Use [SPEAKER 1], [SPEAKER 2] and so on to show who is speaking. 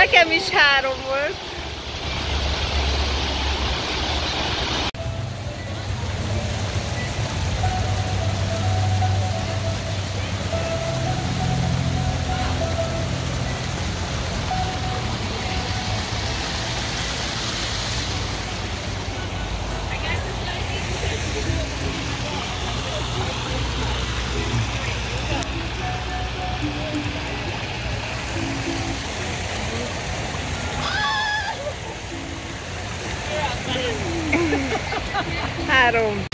[SPEAKER 1] Nekem is három volt. Három.